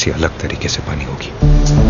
सी अलग तरीके से पानी होगी।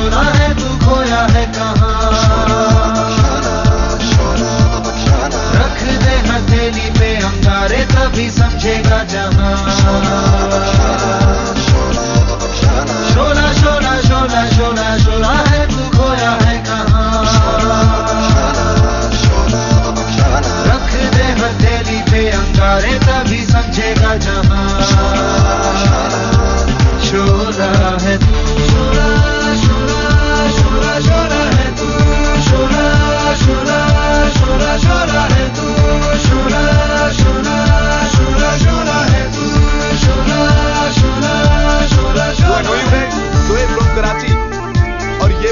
शोरा है तू खोया है कहाँ? रख दे हथेली पे, अंगारे तभी समझेगा जहाँ। शोला शोला शोला शोला शोला है तू खोया है कहाँ? रख दे हथेली पे, अंगारे तभी समझेगा जहाँ।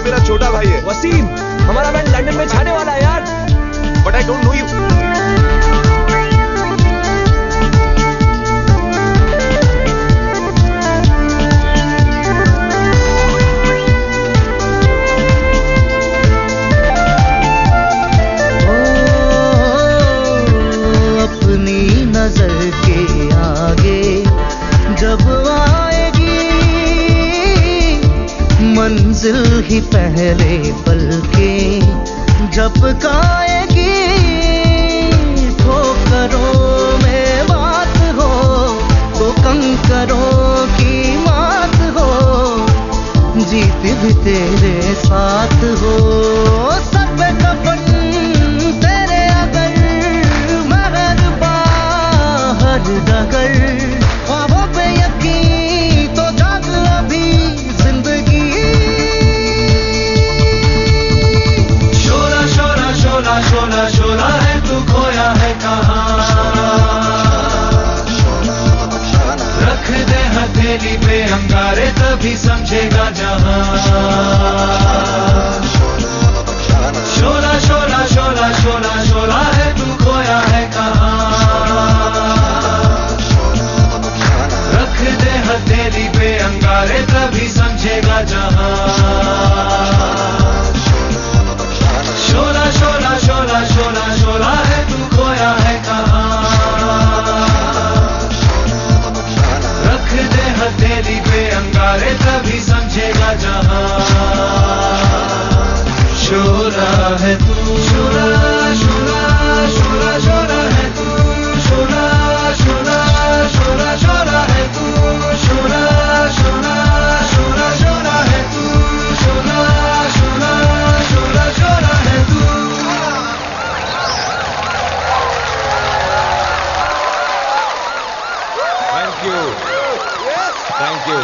मेरा छोटा भाई है। वसीम हमारा बैंड लंदन में छाने वाला है यार। But I don't know you मंजिल ही पहले पल के गाएगी ठोकरों में बात हो तो कंकरों की मात हो, जीत भी तेरे साथ हो। सब कफन तेरे अगर मगर बाहर डगर हथेली पे अंगारे तभी समझेगा जहाँ। है तू। शोला शोला शोला शोला है तू। शोला शोला शोला शोला है तू। शोला शोला शोला शोला है तू। शोला शोला शोला शोला है तू। Thank you thank you